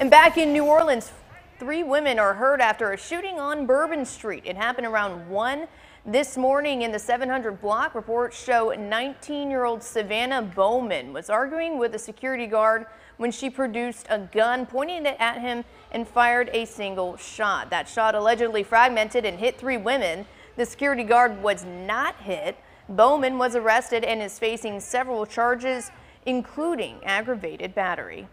And back in New Orleans, three women are hurt after a shooting on Bourbon Street. It happened around 1 this morning in the 700 block. Reports show 19-year-old Savannah Bowman was arguing with a security guard when she produced a gun, pointing it at him and fired a single shot. That shot allegedly fragmented and hit three women. The security guard was not hit. Bowman was arrested and is facing several charges, including aggravated battery.